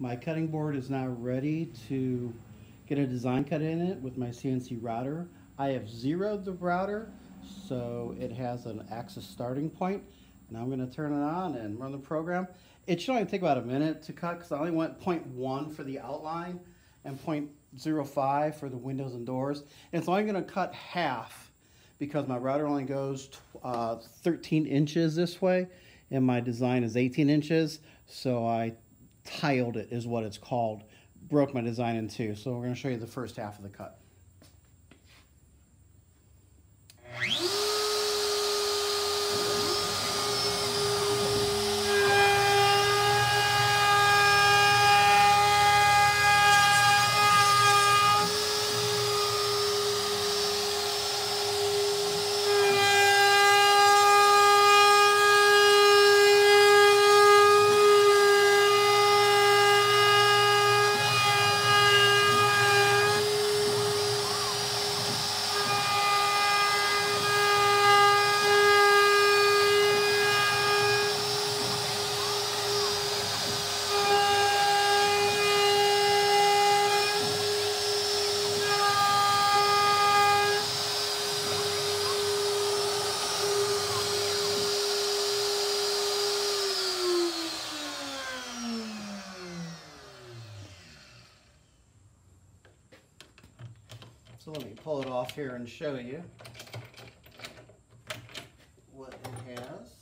My cutting board is now ready to get a design cut in it with my CNC router. I have zeroed the router so it has an axis starting point. Now I'm going to turn it on and run the program. It should only take about a minute to cut because I only went 0.1 for the outline and 0.05 for the windows and doors. And it's only going to cut half because my router only goes uh, 13 inches this way and my design is 18 inches. So I tiled it is what it's called. Broke my design in two. So we're going to show you the first half of the cut. So let me pull it off here and show you what it has.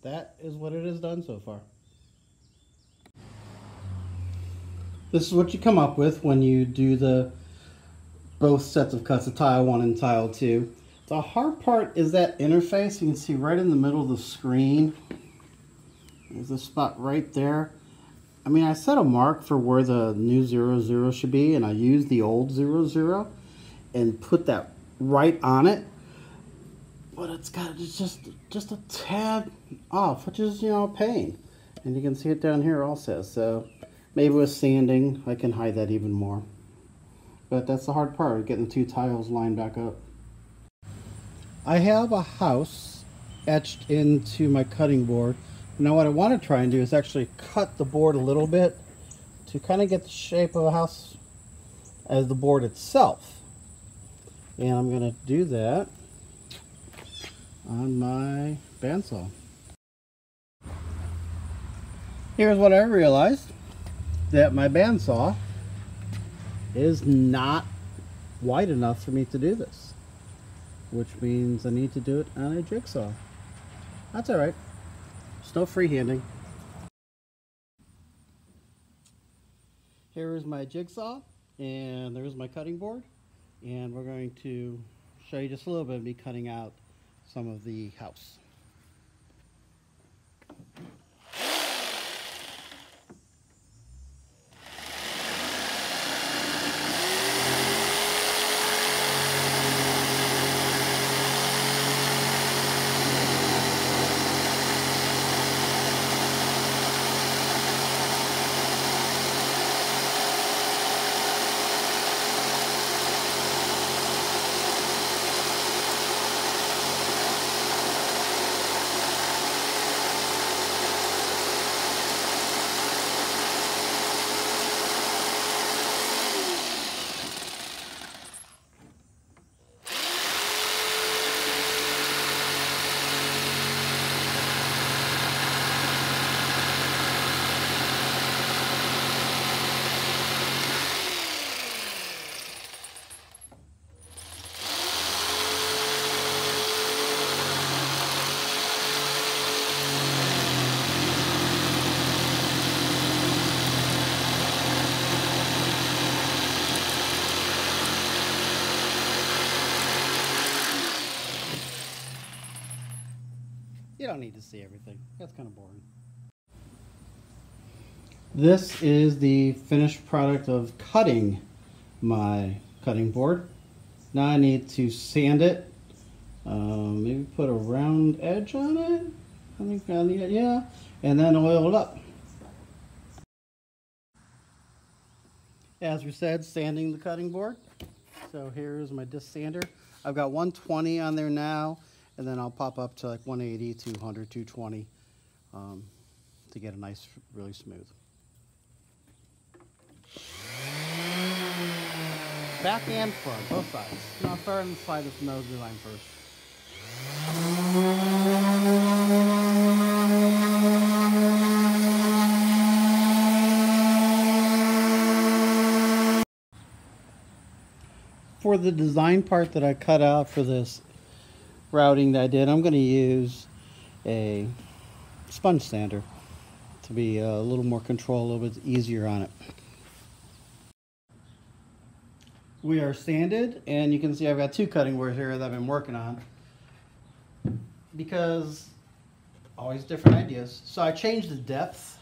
That is what it has done so far. This is what you come up with when you do the both sets of cuts, of tile one and tile two. The hard part is that interface. You can see right in the middle of the screen. There's a spot right there. I mean, I set a mark for where the new zero zero should be, and I used the old zero zero and put that right on it. But it's got just just a tad off, which is you know a pain. And you can see it down here also. So Maybe with sanding, I can hide that even more. But that's the hard part, getting the two tiles lined back up. I have a house etched into my cutting board. Now what I want to try and do is actually cut the board a little bit to kind of get the shape of a house as the board itself. And I'm going to do that on my bandsaw. Here's what I realized that my bandsaw is not wide enough for me to do this. Which means I need to do it on a jigsaw. That's alright. Still freehanding. Here is my jigsaw and there's my cutting board and we're going to show you just a little bit of me cutting out some of the house. Don't need to see everything. That's kind of boring. This is the finished product of cutting my cutting board. Now I need to sand it. Um, maybe put a round edge on it. I think I need it, yeah. And then oil it up. As we said, sanding the cutting board. So here's my disc sander. I've got 120 on there now, and then I'll pop up to like 180, 200, 220 um, to get a nice, really smooth. Back and front, both sides. Now I'll start on the side the nose design first. For the design part that I cut out for this routing that I did, I'm going to use a sponge sander to be a little more control, a little bit easier on it. We are sanded, and you can see I've got two cutting boards here that I've been working on because always different ideas. So I changed the depth.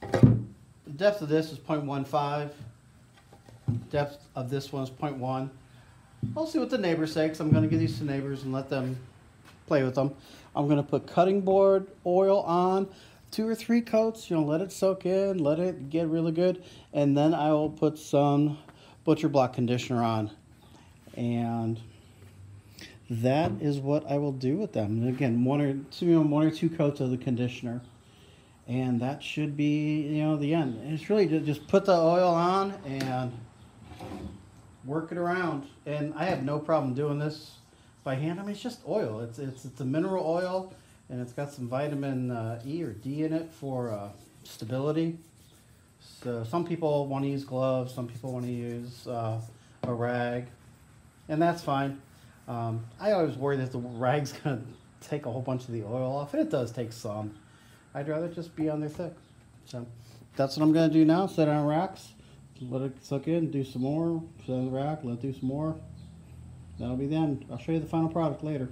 The depth of this is 0.15. Depth of this one is 0.1. I'll see what the neighbors say because I'm going to give these to neighbors and let them play with them. I'm going to put cutting board oil on two or three coats, you know, let it soak in, let it get really good, and then I will put some butcher block conditioner on. And that is what I will do with them. And again, one or two, you know, one or two coats of the conditioner. And that should be, you know, the end. And it's really just put the oil on and work it around. And I have no problem doing this by hand. I mean, it's just oil. It's it's it's a mineral oil, and it's got some vitamin uh, E or D in it for uh, stability. So some people want to use gloves. Some people want to use uh, a rag, and that's fine. Um, I always worry that the rag's gonna take a whole bunch of the oil off, and it does take some. I'd rather just be on there thick. So that's what I'm gonna do now. Set it on racks let it suck in, do some more, set on the rack, let it do some more. That'll be the end. I'll show you the final product later.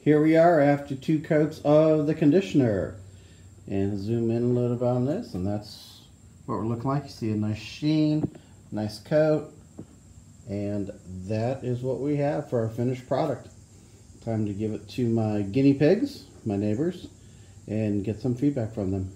Here we are after two coats of the conditioner. And zoom in a little bit on this, and that's what we're looking like. You see a nice sheen, nice coat, and that is what we have for our finished product. Time to give it to my guinea pigs, my neighbors, and get some feedback from them.